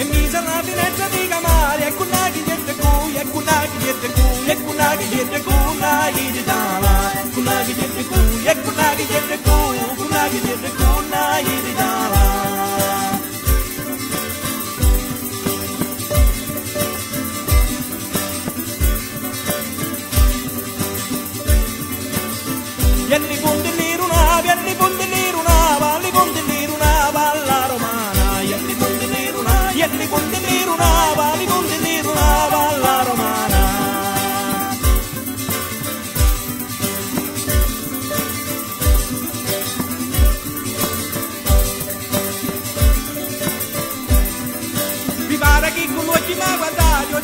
E mi sa la finestra di camare E con dietro cui E con che dietro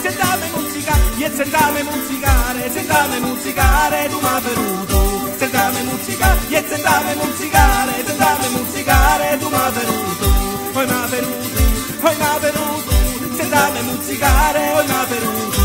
sentame musica, io sentame musicare, sentame musicare, tu mi hai venuto. Sentame musica, io sentame musicare, sentame musicare, tu mi hai venuto. Poi mi ha venuto, poi mi ha venuto, sentame musicare, poi mi ha venuto.